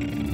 thank you